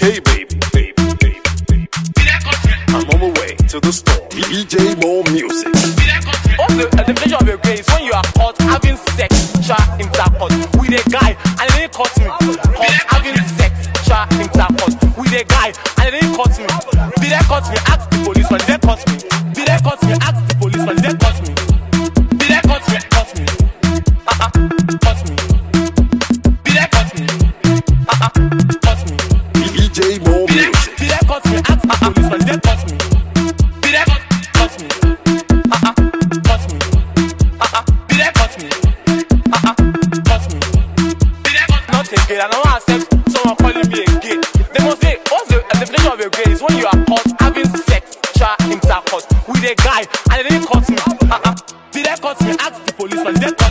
Okay, baby, baby, baby, baby. I'm on my way to the store. DJ More Music. What's the uh, definition of a gay is when you are caught having sexual intercourse with a guy and didn't caught me. Caught having sexual intercourse with a guy and didn't caught me. Did they caught me? Ask the policeman. Did they caught me? DJ More Did they caught me? Ask the policeman. Did they caught me? Did caught, caught me? Uh-uh. Caught me. Uh-uh. Did they caught me? Uh-uh. Caught me. Did they caught Not a gay. I don't accept someone calling me a gay. They must say, what's the definition of a gay is when you are caught having sexual intercourse with a guy and they didn't caught me. Uh-uh. Did they caught me? Ask the policeman. Did they caught